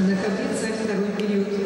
находиться второй период.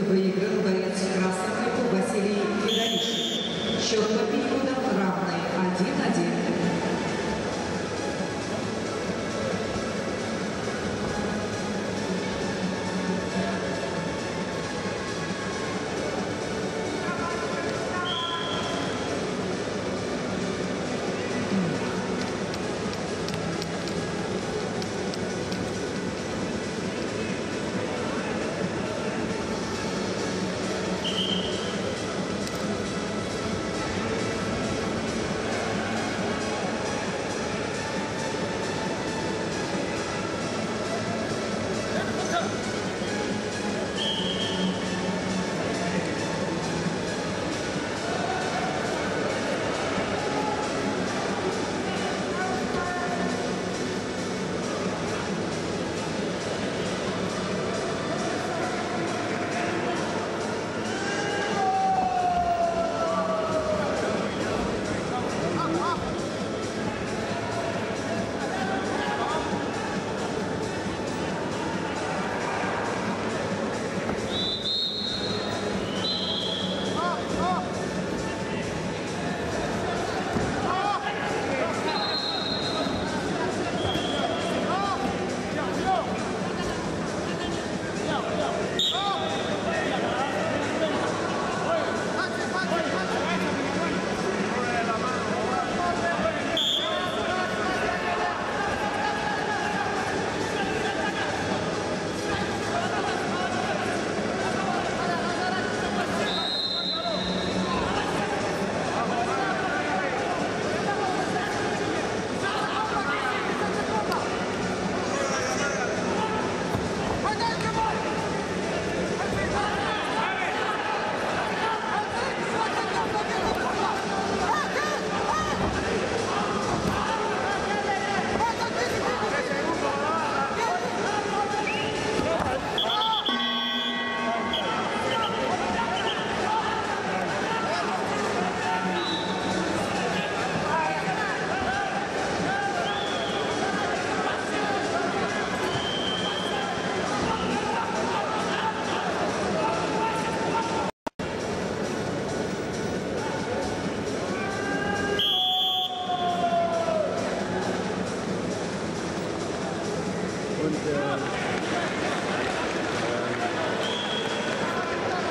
Und äh, äh,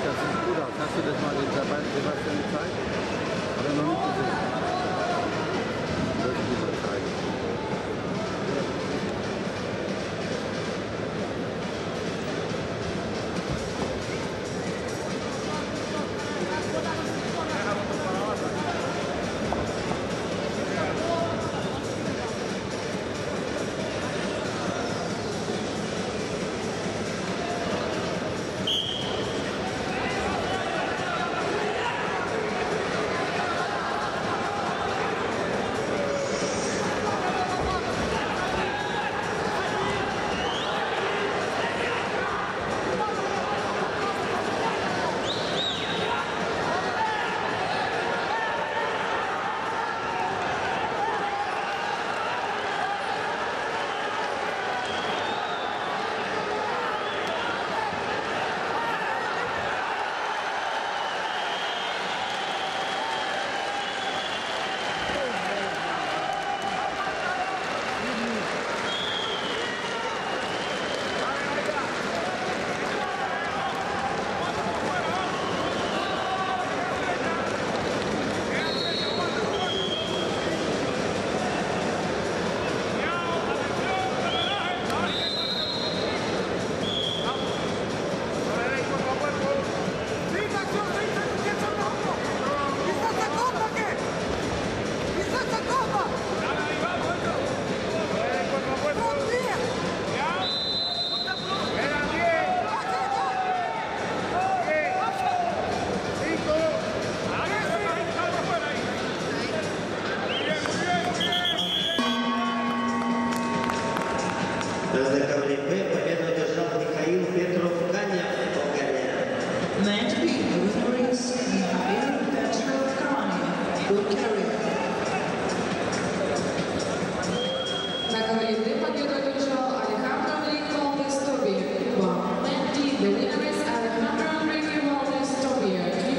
das sieht gut aus. Hast du das mal den Sebastian gezeigt? Desde Carlingueta,